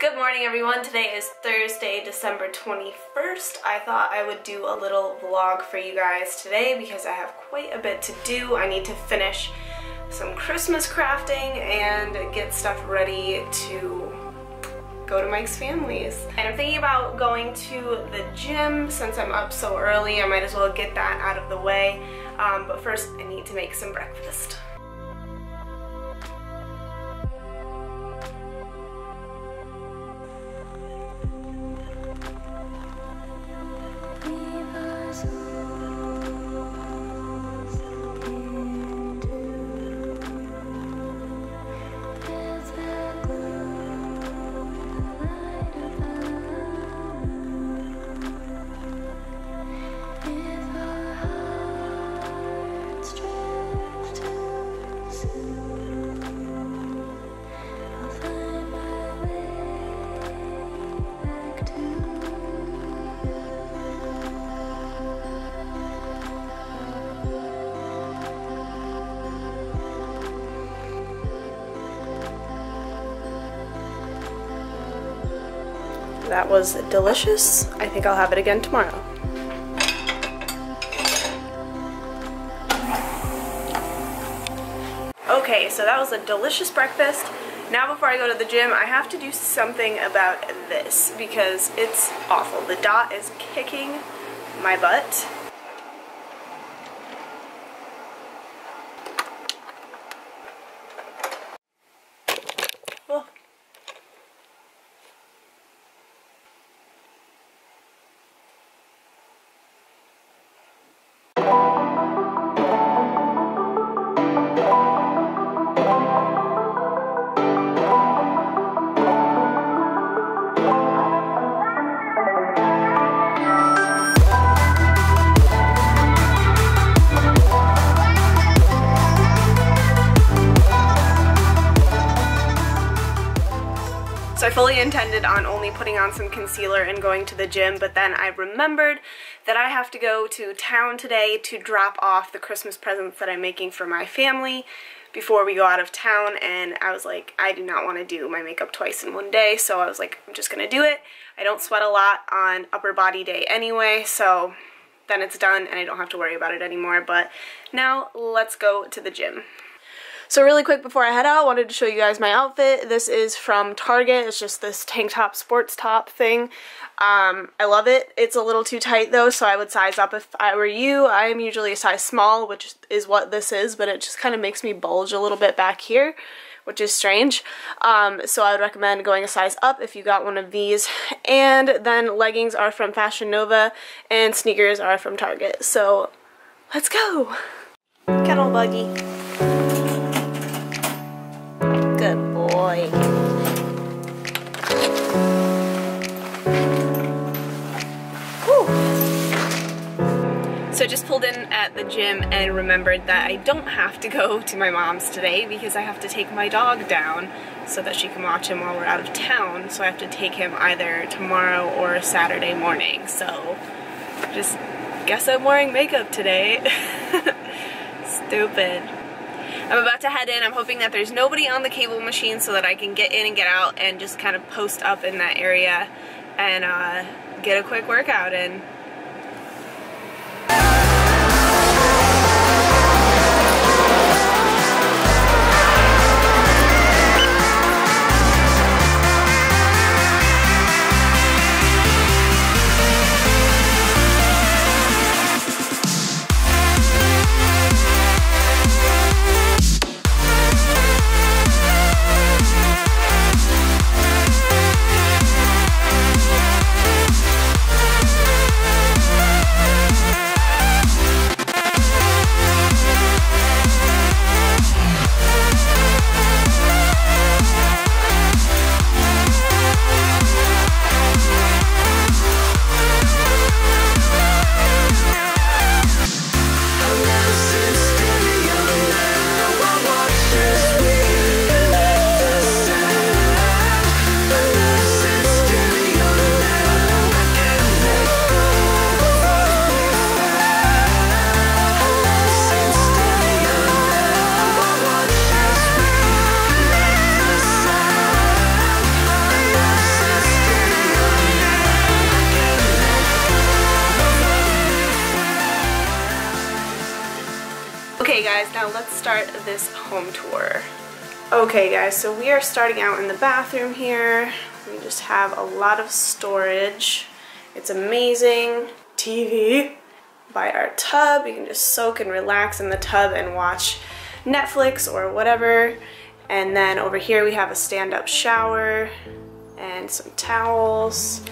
Good morning everyone. Today is Thursday, December 21st. I thought I would do a little vlog for you guys today because I have quite a bit to do. I need to finish some Christmas crafting and get stuff ready to go to Mike's family's. And I'm thinking about going to the gym since I'm up so early. I might as well get that out of the way. Um, but first I need to make some breakfast. That was delicious. I think I'll have it again tomorrow. Okay, so that was a delicious breakfast. Now before I go to the gym, I have to do something about this because it's awful. The dot is kicking my butt. Fully intended on only putting on some concealer and going to the gym, but then I remembered that I have to go to town today to drop off the Christmas presents that I'm making for my family before we go out of town and I was like I do not want to do my makeup twice in one day so I was like I'm just gonna do it. I don't sweat a lot on upper body day anyway so then it's done and I don't have to worry about it anymore but now let's go to the gym so really quick before I head out, I wanted to show you guys my outfit. This is from Target. It's just this tank top, sports top thing. Um, I love it. It's a little too tight though, so I would size up if I were you. I am usually a size small, which is what this is, but it just kind of makes me bulge a little bit back here which is strange. Um, so I would recommend going a size up if you got one of these. And then leggings are from Fashion Nova and sneakers are from Target. So let's go. Kettle buggy. Boy. So I just pulled in at the gym and remembered that I don't have to go to my mom's today because I have to take my dog down so that she can watch him while we're out of town. So I have to take him either tomorrow or Saturday morning. So just guess I'm wearing makeup today. Stupid. I'm about to head in. I'm hoping that there's nobody on the cable machine so that I can get in and get out and just kind of post up in that area and uh, get a quick workout in. Okay guys, now let's start this home tour. Okay guys, so we are starting out in the bathroom here. We just have a lot of storage. It's amazing. TV by our tub. You can just soak and relax in the tub and watch Netflix or whatever. And then over here we have a stand-up shower and some towels.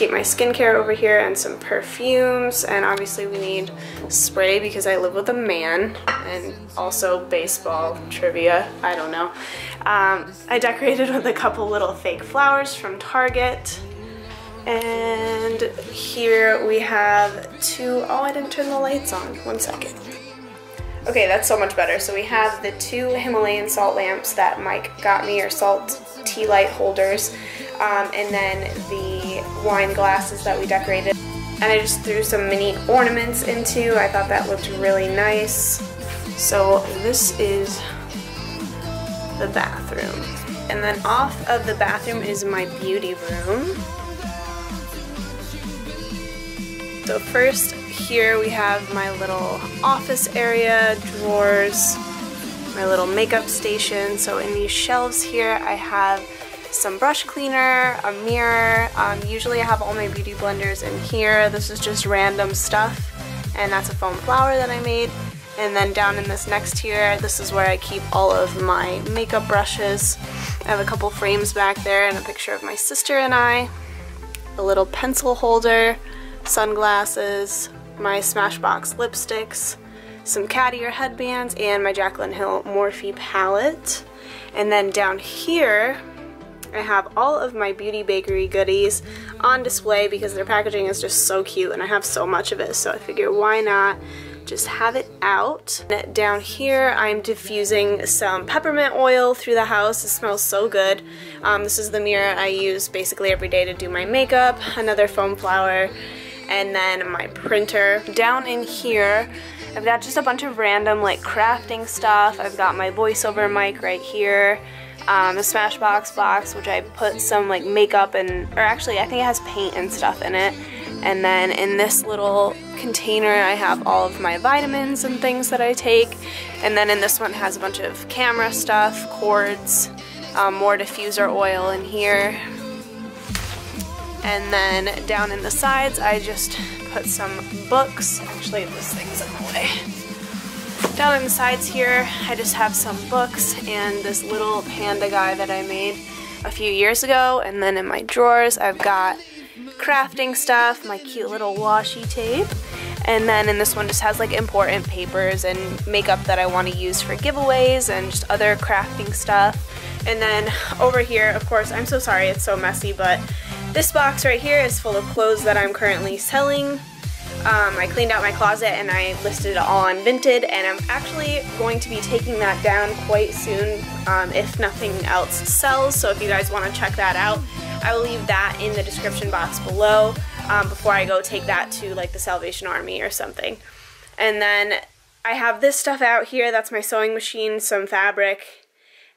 Keep my skincare over here and some perfumes. And obviously we need spray because I live with a man and also baseball trivia, I don't know. Um, I decorated with a couple little fake flowers from Target. And here we have two, oh I didn't turn the lights on, one second. Okay, that's so much better. So we have the two Himalayan salt lamps that Mike got me, or salt tea light holders, um, and then the wine glasses that we decorated. And I just threw some mini ornaments into. I thought that looked really nice. So this is the bathroom. And then off of the bathroom is my beauty room. So first here we have my little office area, drawers, my little makeup station. So in these shelves here I have some brush cleaner, a mirror. Um, usually I have all my beauty blenders in here. This is just random stuff and that's a foam flower that I made. And then down in this next tier, this is where I keep all of my makeup brushes. I have a couple frames back there and a picture of my sister and I. A little pencil holder, sunglasses, my Smashbox lipsticks, some cat ear headbands, and my Jaclyn Hill Morphe palette. And then down here, I have all of my Beauty Bakery goodies on display because their packaging is just so cute and I have so much of it so I figure why not just have it out. And down here I'm diffusing some peppermint oil through the house. It smells so good. Um, this is the mirror I use basically every day to do my makeup. Another foam flower and then my printer. Down in here, I've got just a bunch of random like crafting stuff. I've got my voiceover mic right here. Um, a Smashbox box, which I put some like makeup and, or actually I think it has paint and stuff in it. And then in this little container I have all of my vitamins and things that I take. And then in this one has a bunch of camera stuff, cords, um, more diffuser oil in here, and then down in the sides, I just put some books. Actually, this thing's in the way. Down in the sides here, I just have some books and this little panda guy that I made a few years ago. And then in my drawers, I've got crafting stuff, my cute little washi tape. And then in this one just has like important papers and makeup that I want to use for giveaways and just other crafting stuff. And then over here, of course, I'm so sorry it's so messy, but this box right here is full of clothes that I'm currently selling. Um, I cleaned out my closet and I listed it all on Vinted and I'm actually going to be taking that down quite soon um, if nothing else sells. So if you guys want to check that out, I will leave that in the description box below um, before I go take that to like the Salvation Army or something. And then I have this stuff out here. That's my sewing machine, some fabric,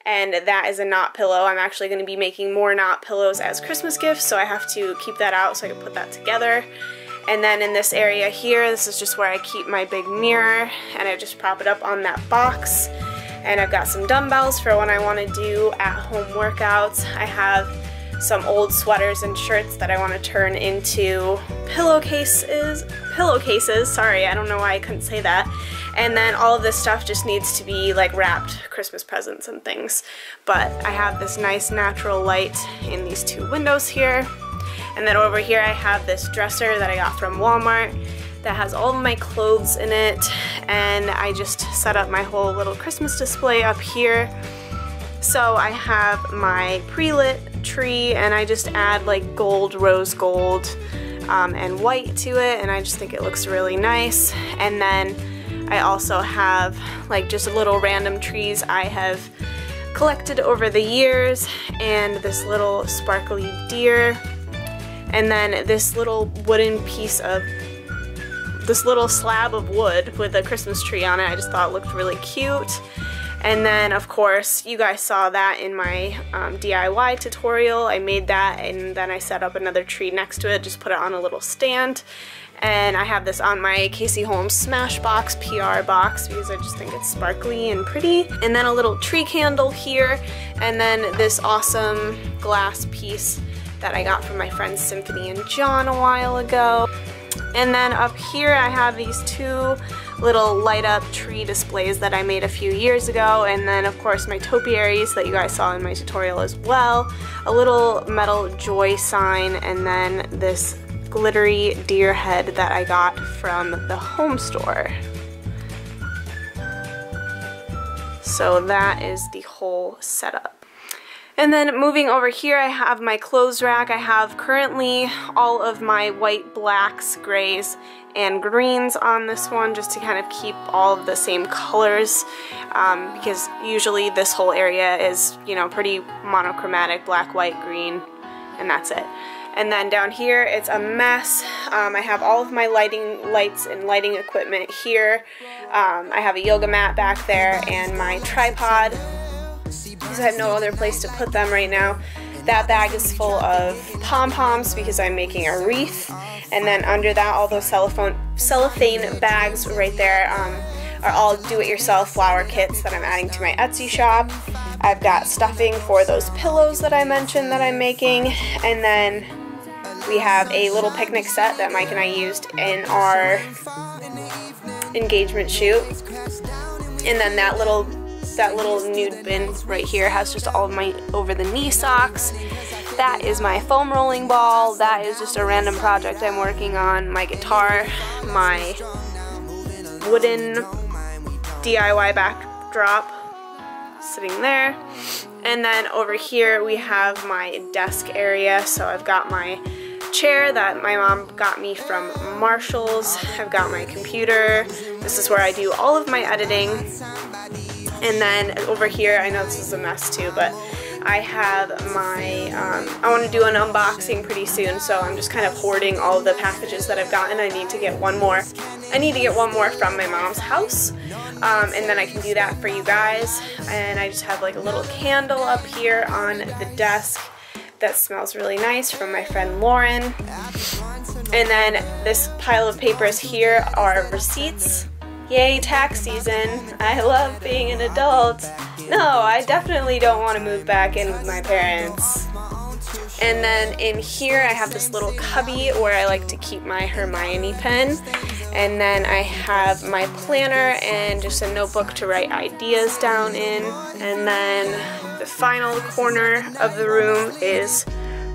and that is a knot pillow. I'm actually going to be making more knot pillows as Christmas gifts, so I have to keep that out so I can put that together. And then in this area here, this is just where I keep my big mirror, and I just prop it up on that box. And I've got some dumbbells for when I want to do at-home workouts. I have some old sweaters and shirts that I want to turn into pillowcases. Pillowcases, sorry, I don't know why I couldn't say that. And then all of this stuff just needs to be like wrapped Christmas presents and things. But I have this nice natural light in these two windows here. And then over here I have this dresser that I got from Walmart that has all of my clothes in it. And I just set up my whole little Christmas display up here. So I have my pre-lit tree and I just add like gold, rose gold, um, and white to it and I just think it looks really nice. And then I also have like just little random trees I have collected over the years and this little sparkly deer and then this little wooden piece of this little slab of wood with a Christmas tree on it I just thought looked really cute And then of course, you guys saw that in my um, DIY tutorial. I made that and then I set up another tree next to it, just put it on a little stand. And I have this on my Casey Holmes Smashbox PR box because I just think it's sparkly and pretty. And then a little tree candle here. And then this awesome glass piece that I got from my friends Symphony and John a while ago. And then up here I have these two little light up tree displays that I made a few years ago and then of course my topiaries that you guys saw in my tutorial as well, a little metal joy sign and then this glittery deer head that I got from the home store. So that is the whole setup. And then moving over here, I have my clothes rack. I have currently all of my white, blacks, grays, and greens on this one just to kind of keep all of the same colors um, because usually this whole area is, you know, pretty monochromatic, black, white, green, and that's it. And then down here, it's a mess. Um, I have all of my lighting lights and lighting equipment here. Um, I have a yoga mat back there and my tripod because I have no other place to put them right now. That bag is full of pom-poms because I'm making a wreath. And then under that, all those cellophane, cellophane bags right there um, are all do-it-yourself flower kits that I'm adding to my Etsy shop. I've got stuffing for those pillows that I mentioned that I'm making. And then we have a little picnic set that Mike and I used in our engagement shoot. And then that little that little nude bin right here has just all of my over the knee socks. That is my foam rolling ball. That is just a random project I'm working on. My guitar, my wooden DIY backdrop sitting there. And then over here we have my desk area. So I've got my chair that my mom got me from Marshall's. I've got my computer. This is where I do all of my editing. And then over here, I know this is a mess too, but I have my, um, I want to do an unboxing pretty soon, so I'm just kind of hoarding all of the packages that I've gotten. I need to get one more. I need to get one more from my mom's house, um, and then I can do that for you guys. And I just have like a little candle up here on the desk that smells really nice from my friend Lauren. And then this pile of papers here are receipts Yay, tax season. I love being an adult. No, I definitely don't want to move back in with my parents. And then in here I have this little cubby where I like to keep my Hermione pen. And then I have my planner and just a notebook to write ideas down in. And then the final corner of the room is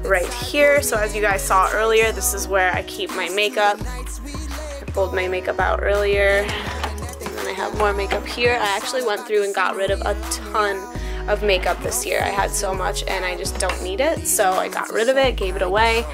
right here. So as you guys saw earlier, this is where I keep my makeup. I pulled my makeup out earlier. I have more makeup here. I actually went through and got rid of a ton of makeup this year. I had so much and I just don't need it, so I got rid of it, gave it away.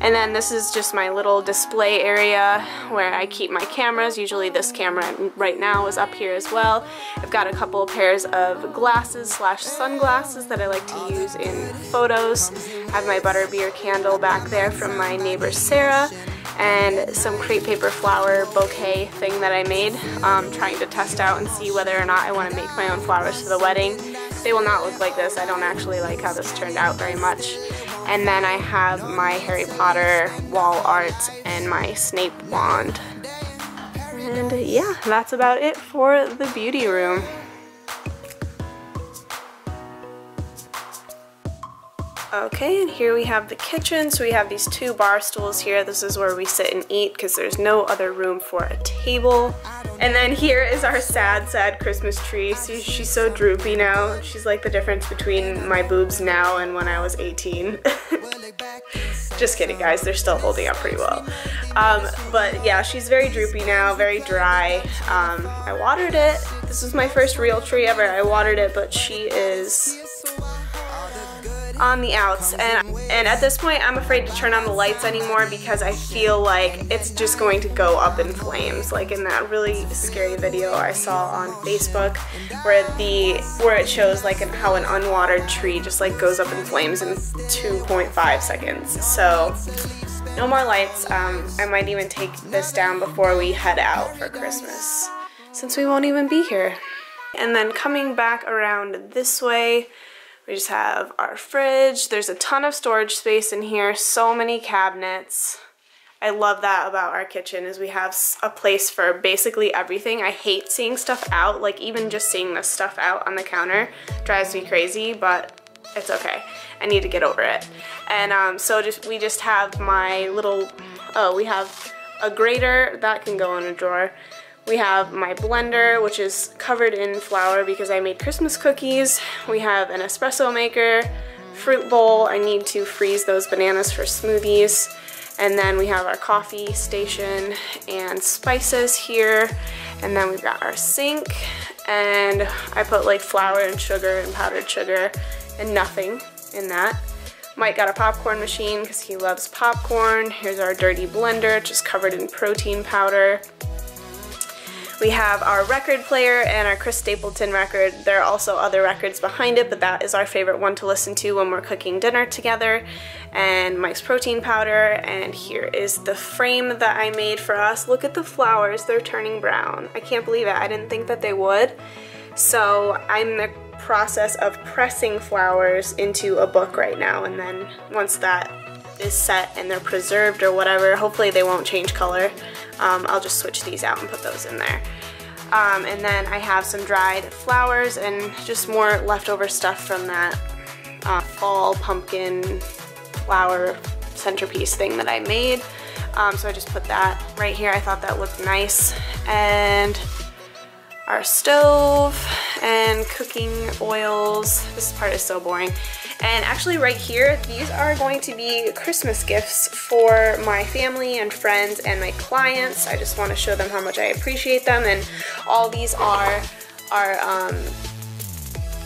And then this is just my little display area where I keep my cameras. Usually this camera right now is up here as well. I've got a couple of pairs of glasses slash sunglasses that I like to use in photos. I have my butterbeer candle back there from my neighbor Sarah and some crepe paper flower bouquet thing that I made, um, trying to test out and see whether or not I want to make my own flowers for the wedding. They will not look like this. I don't actually like how this turned out very much. And then I have my Harry Potter wall art and my Snape wand. And yeah, that's about it for the beauty room. Okay, and here we have the kitchen. So we have these two bar stools here. This is where we sit and eat because there's no other room for a table. And then here is our sad, sad Christmas tree. See, she's so droopy now. She's like the difference between my boobs now and when I was 18. Just kidding, guys. They're still holding up pretty well. Um, but yeah, she's very droopy now, very dry. Um, I watered it. This is my first real tree ever. I watered it, but she is on the outs and and at this point I'm afraid to turn on the lights anymore because I feel like it's just going to go up in flames. Like in that really scary video I saw on Facebook where the where it shows like an, how an unwatered tree just like goes up in flames in 2.5 seconds. So no more lights. Um, I might even take this down before we head out for Christmas since we won't even be here. And then coming back around this way, we just have our fridge. There's a ton of storage space in here, so many cabinets. I love that about our kitchen is we have a place for basically everything. I hate seeing stuff out, like even just seeing this stuff out on the counter drives me crazy, but it's okay. I need to get over it. And um, so just we just have my little, oh, we have a grater that can go in a drawer. We have my blender, which is covered in flour because I made Christmas cookies. We have an espresso maker, fruit bowl. I need to freeze those bananas for smoothies. And then we have our coffee station and spices here. And then we've got our sink and I put like flour and sugar and powdered sugar and nothing in that. Mike got a popcorn machine because he loves popcorn. Here's our dirty blender, just covered in protein powder. We have our record player and our Chris Stapleton record. There are also other records behind it, but that is our favorite one to listen to when we're cooking dinner together. And Mike's protein powder, and here is the frame that I made for us. Look at the flowers, they're turning brown. I can't believe it, I didn't think that they would. So I'm in the process of pressing flowers into a book right now, and then once that is set and they're preserved or whatever, hopefully they won't change color, um, I'll just switch these out and put those in there. Um, and then I have some dried flowers and just more leftover stuff from that uh, fall pumpkin flower centerpiece thing that I made. Um, so I just put that right here. I thought that looked nice. And our stove and cooking oils. This part is so boring. And actually right here, these are going to be Christmas gifts for my family and friends and my clients. I just want to show them how much I appreciate them. And all these are are um,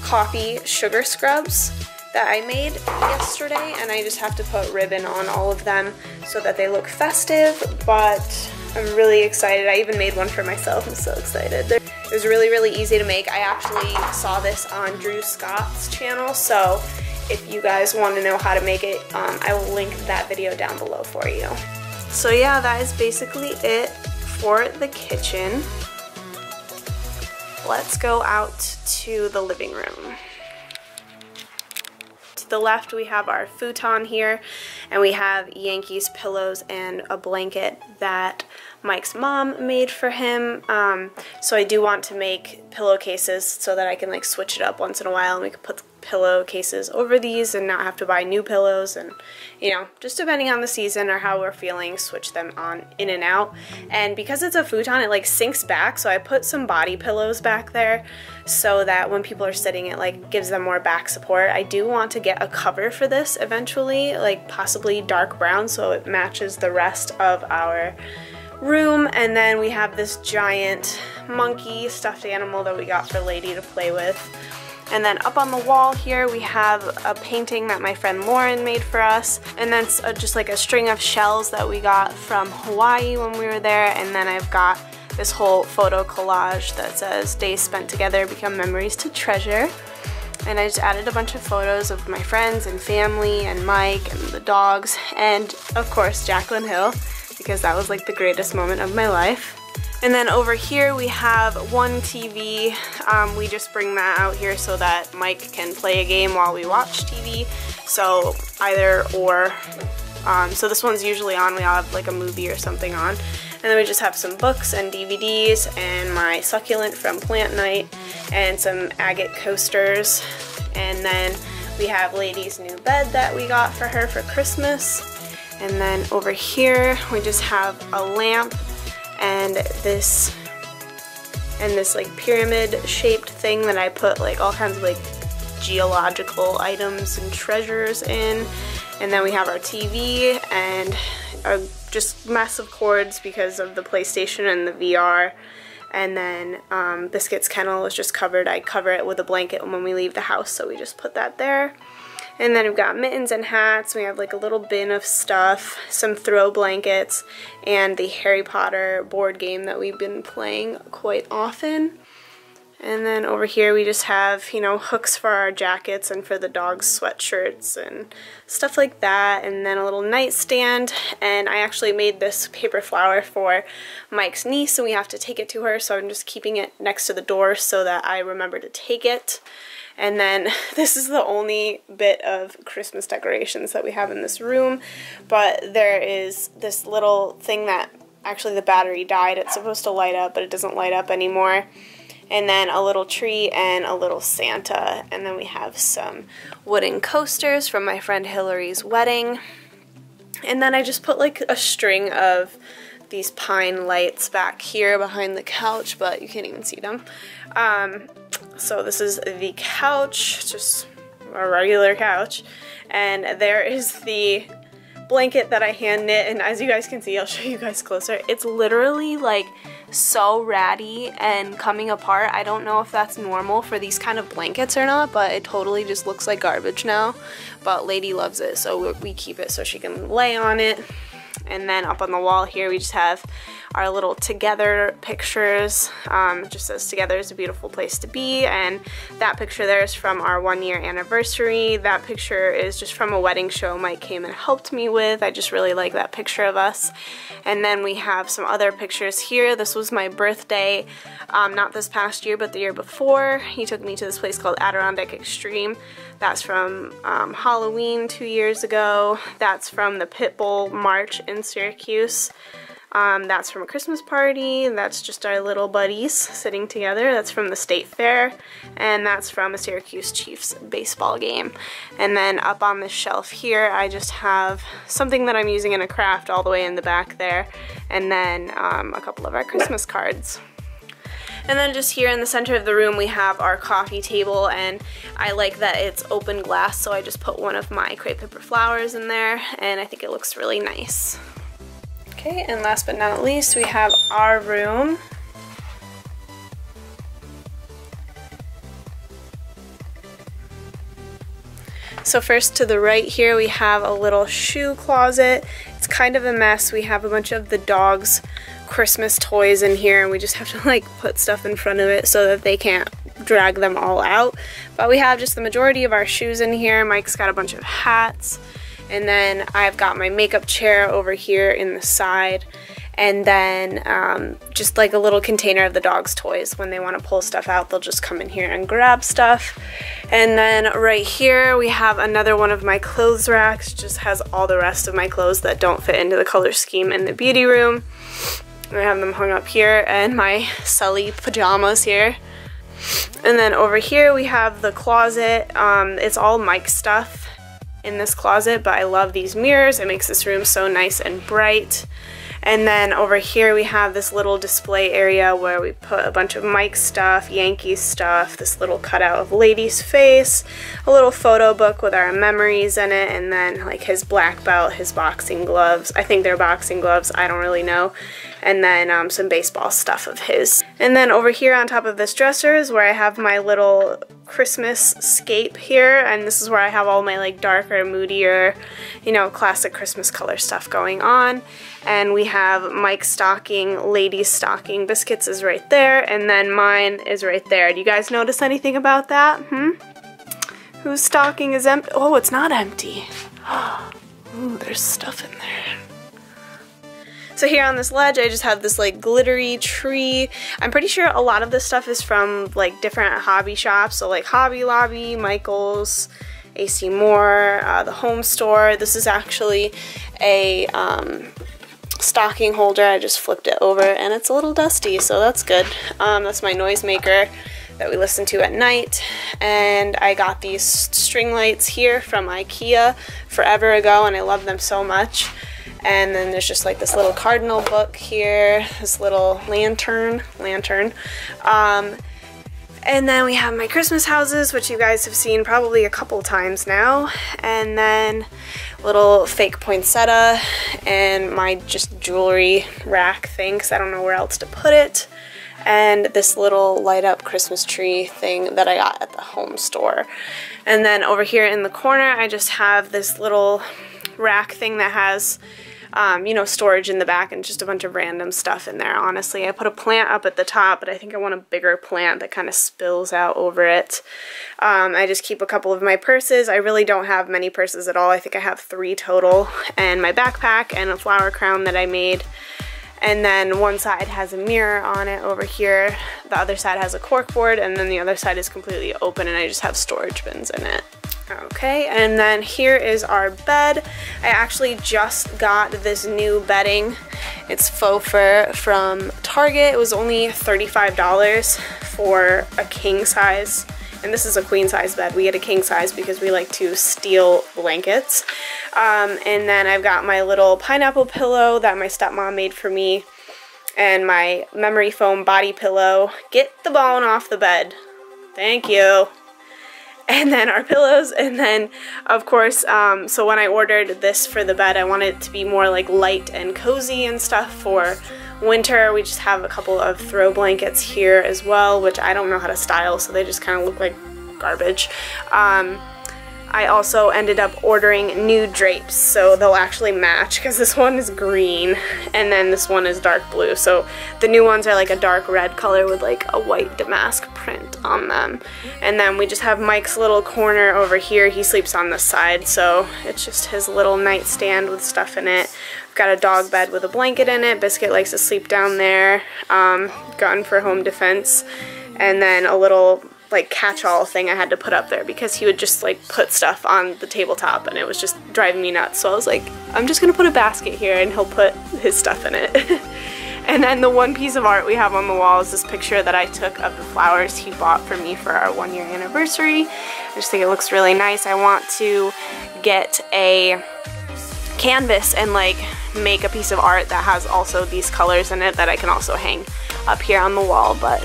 coffee sugar scrubs that I made yesterday. And I just have to put ribbon on all of them so that they look festive. But I'm really excited. I even made one for myself. I'm so excited. It was really, really easy to make. I actually saw this on Drew Scott's channel, so if you guys want to know how to make it, um, I will link that video down below for you. So yeah, that is basically it for the kitchen. Let's go out to the living room. To the left we have our futon here and we have Yankees pillows and a blanket that Mike's mom made for him. Um, so I do want to make pillowcases so that I can like switch it up once in a while and we can put pillowcases over these and not have to buy new pillows. And you know just depending on the season or how we're feeling switch them on in and out. And because it's a futon it like sinks back. So I put some body pillows back there so that when people are sitting it like gives them more back support. I do want to get a cover for this eventually like possibly dark brown so it matches the rest of our room. And then we have this giant monkey stuffed animal that we got for Lady to play with. And then up on the wall here we have a painting that my friend Lauren made for us. And then uh, just like a string of shells that we got from Hawaii when we were there. And then I've got this whole photo collage that says days spent together become memories to treasure. And I just added a bunch of photos of my friends and family and Mike and the dogs. And of course Jaclyn Hill because that was like the greatest moment of my life. And then over here we have one TV. Um, we just bring that out here so that Mike can play a game while we watch TV. So either or. Um, so this one's usually on. We all have like a movie or something on. And then we just have some books and DVDs and my succulent from Plant Night and some agate coasters. And then we have Lady's new bed that we got for her for Christmas. And then over here, we just have a lamp and this and this like pyramid shaped thing that I put like all kinds of like geological items and treasures in. And then we have our TV and our just massive cords because of the PlayStation and the VR. And then um, Biscuit's kennel is just covered. I cover it with a blanket when we leave the house, so we just put that there. And then we've got mittens and hats. We have like a little bin of stuff, some throw blankets, and the Harry Potter board game that we've been playing quite often. And then over here we just have, you know, hooks for our jackets and for the dog's sweatshirts and stuff like that. And then a little nightstand. And I actually made this paper flower for Mike's niece and we have to take it to her. So I'm just keeping it next to the door so that I remember to take it. And then this is the only bit of Christmas decorations that we have in this room. But there is this little thing that actually the battery died. It's supposed to light up, but it doesn't light up anymore and then a little tree and a little Santa. And then we have some wooden coasters from my friend Hillary's wedding. And then I just put like a string of these pine lights back here behind the couch, but you can't even see them. Um, so this is the couch, just a regular couch. And there is the blanket that I hand knit and as you guys can see, I'll show you guys closer. It's literally like so ratty and coming apart. I don't know if that's normal for these kind of blankets or not, but it totally just looks like garbage now. But Lady loves it, so we keep it so she can lay on it. And then up on the wall here, we just have our little together pictures. Um, just says together is a beautiful place to be. And that picture there is from our one year anniversary. That picture is just from a wedding show Mike came and helped me with. I just really like that picture of us. And then we have some other pictures here. This was my birthday, um, not this past year, but the year before. He took me to this place called Adirondack Extreme. That's from um, Halloween two years ago. That's from the Pitbull March in Syracuse. Um, that's from a Christmas party. That's just our little buddies sitting together. That's from the state fair. And that's from a Syracuse Chiefs baseball game. And then up on this shelf here, I just have something that I'm using in a craft all the way in the back there. And then um, a couple of our Christmas cards. And then just here in the center of the room we have our coffee table and I like that it's open glass so I just put one of my crepe paper flowers in there and I think it looks really nice. Okay, and last but not least, we have our room. So first to the right here we have a little shoe closet. It's kind of a mess. We have a bunch of the dog's Christmas toys in here and we just have to like put stuff in front of it so that they can't drag them all out. But we have just the majority of our shoes in here. Mike's got a bunch of hats. And then I've got my makeup chair over here in the side. And then um, just like a little container of the dog's toys. When they want to pull stuff out, they'll just come in here and grab stuff. And then right here, we have another one of my clothes racks. Just has all the rest of my clothes that don't fit into the color scheme in the beauty room. I have them hung up here and my Sully pajamas here. And then over here we have the closet. Um, it's all Mike stuff in this closet, but I love these mirrors. It makes this room so nice and bright. And then over here we have this little display area where we put a bunch of Mike stuff, Yankees stuff, this little cutout of Lady's face, a little photo book with our memories in it, and then like his black belt, his boxing gloves. I think they're boxing gloves, I don't really know. And then um, some baseball stuff of his. And then over here on top of this dresser is where I have my little Christmas scape here, and this is where I have all my like darker, moodier, you know, classic Christmas color stuff going on. And we have Mike's stocking, Lady's stocking, Biscuits is right there, and then mine is right there. Do you guys notice anything about that? Hmm? Whose stocking is empty? Oh, it's not empty. Ooh, there's stuff in there. So here on this ledge, I just have this like glittery tree. I'm pretty sure a lot of this stuff is from like different hobby shops. So like Hobby Lobby, Michaels, AC Moore, uh, the home store. This is actually a um, stocking holder. I just flipped it over and it's a little dusty, so that's good. Um, that's my noisemaker that we listen to at night. And I got these string lights here from Ikea forever ago and I love them so much. And then there's just like this little cardinal book here, this little lantern, lantern. Um, and then we have my Christmas houses, which you guys have seen probably a couple times now. And then little fake poinsettia and my just jewelry rack thing because I don't know where else to put it. And this little light up Christmas tree thing that I got at the home store. And then over here in the corner, I just have this little rack thing that has um, you know, storage in the back and just a bunch of random stuff in there, honestly. I put a plant up at the top, but I think I want a bigger plant that kind of spills out over it. Um, I just keep a couple of my purses. I really don't have many purses at all. I think I have three total. And my backpack and a flower crown that I made. And then one side has a mirror on it over here. The other side has a cork board and then the other side is completely open and I just have storage bins in it. Okay, and then here is our bed. I actually just got this new bedding. It's faux fur from Target. It was only $35 for a king size. And this is a queen size bed. We get a king size because we like to steal blankets. Um, and then I've got my little pineapple pillow that my stepmom made for me. And my memory foam body pillow. Get the bone off the bed. Thank you and then our pillows. And then of course um, so when I ordered this for the bed I wanted it to be more like light and cozy and stuff for winter. We just have a couple of throw blankets here as well which I don't know how to style so they just kind of look like garbage. Um, I also ended up ordering new drapes so they'll actually match because this one is green and then this one is dark blue. So the new ones are like a dark red color with like a white damask print on them. And then we just have Mike's little corner over here. He sleeps on the side so it's just his little nightstand with stuff in it. I've got a dog bed with a blanket in it. Biscuit likes to sleep down there. Um, gun for home defense. And then a little like catch-all thing I had to put up there because he would just like put stuff on the tabletop and it was just driving me nuts. So I was like, I'm just gonna put a basket here and he'll put his stuff in it. and then the one piece of art we have on the wall is this picture that I took of the flowers he bought for me for our one year anniversary. I just think it looks really nice. I want to get a canvas and like make a piece of art that has also these colors in it that I can also hang up here on the wall, but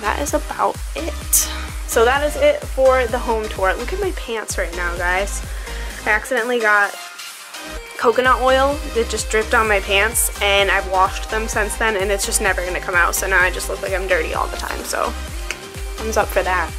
that is about it. So that is it for the home tour. Look at my pants right now, guys. I accidentally got coconut oil that just dripped on my pants and I've washed them since then and it's just never gonna come out so now I just look like I'm dirty all the time so thumbs up for that.